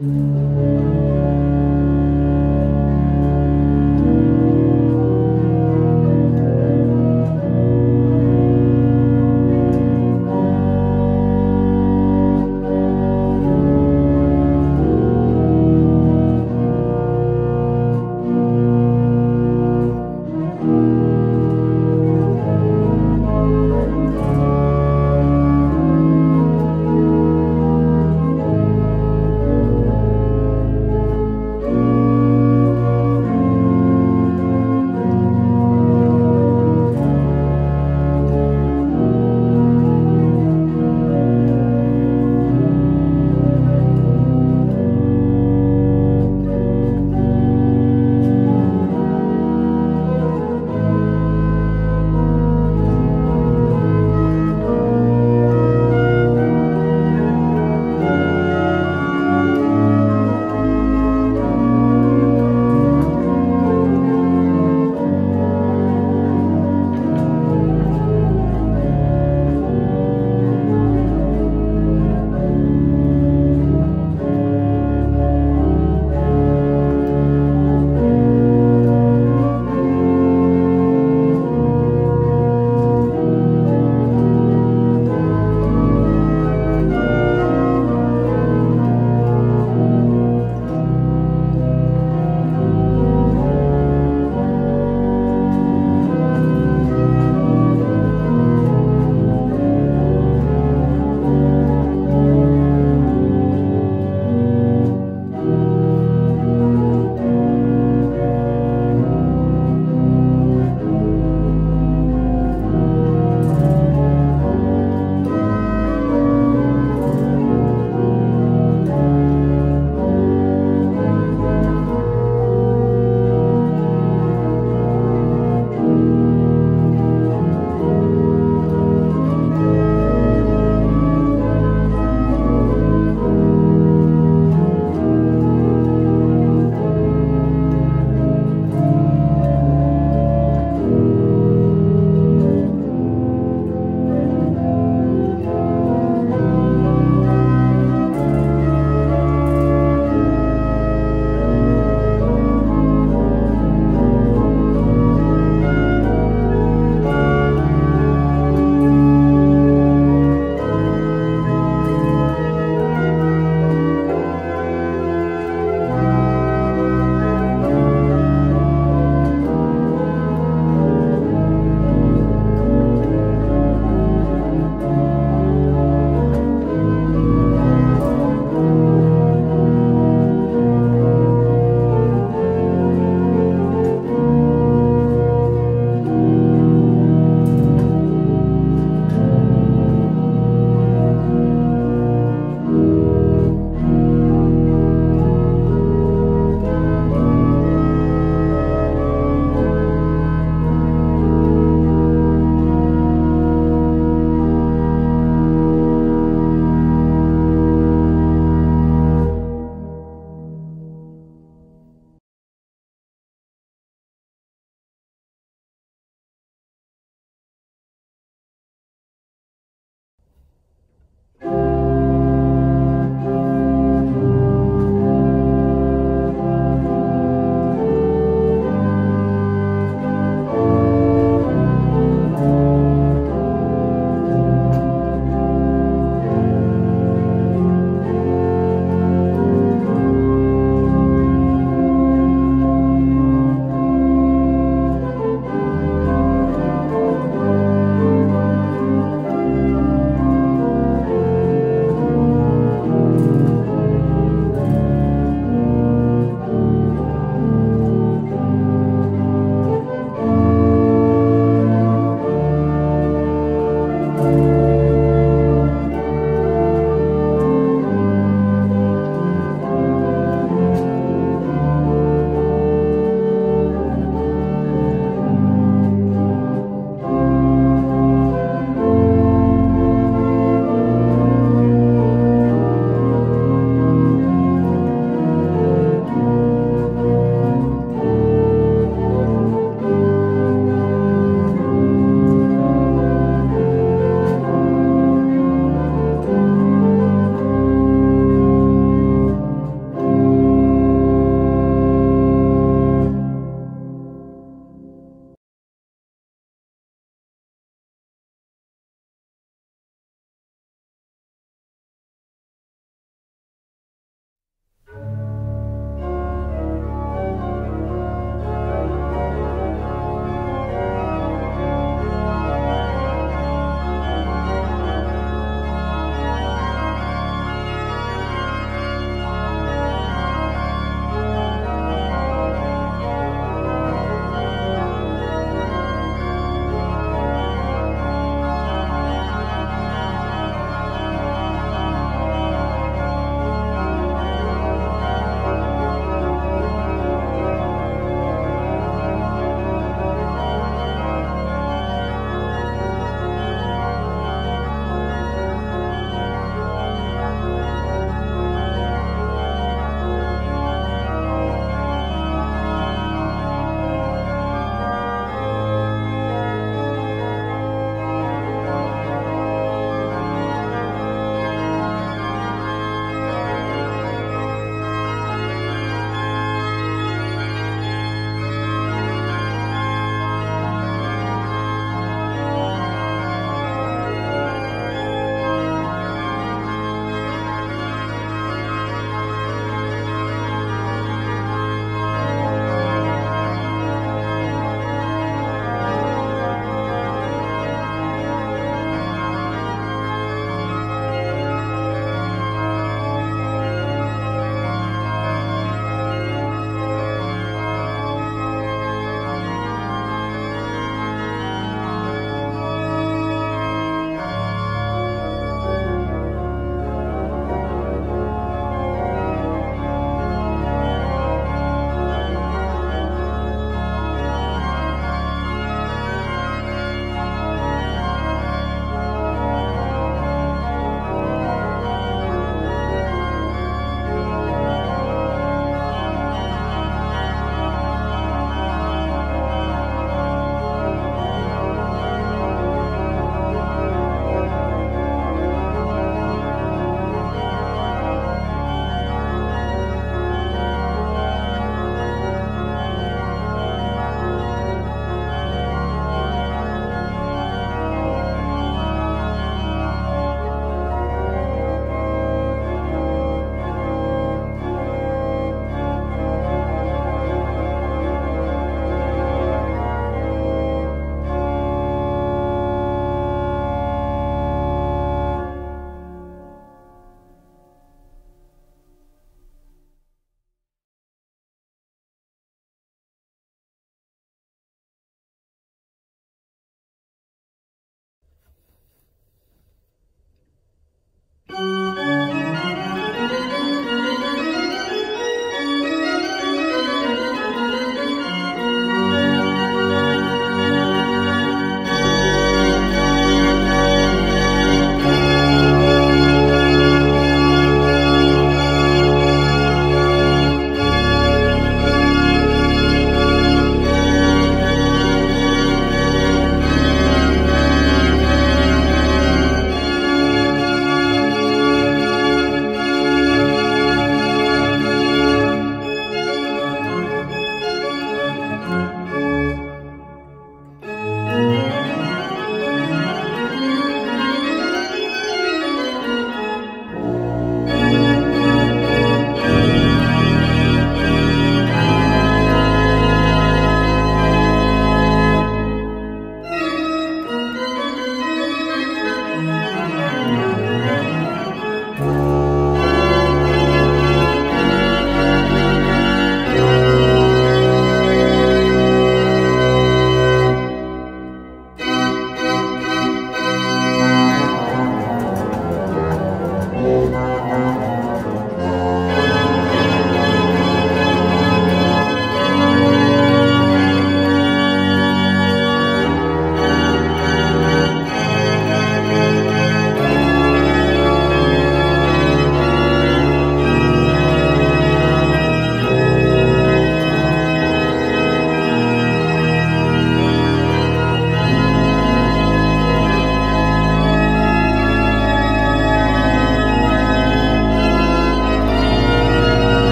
うん。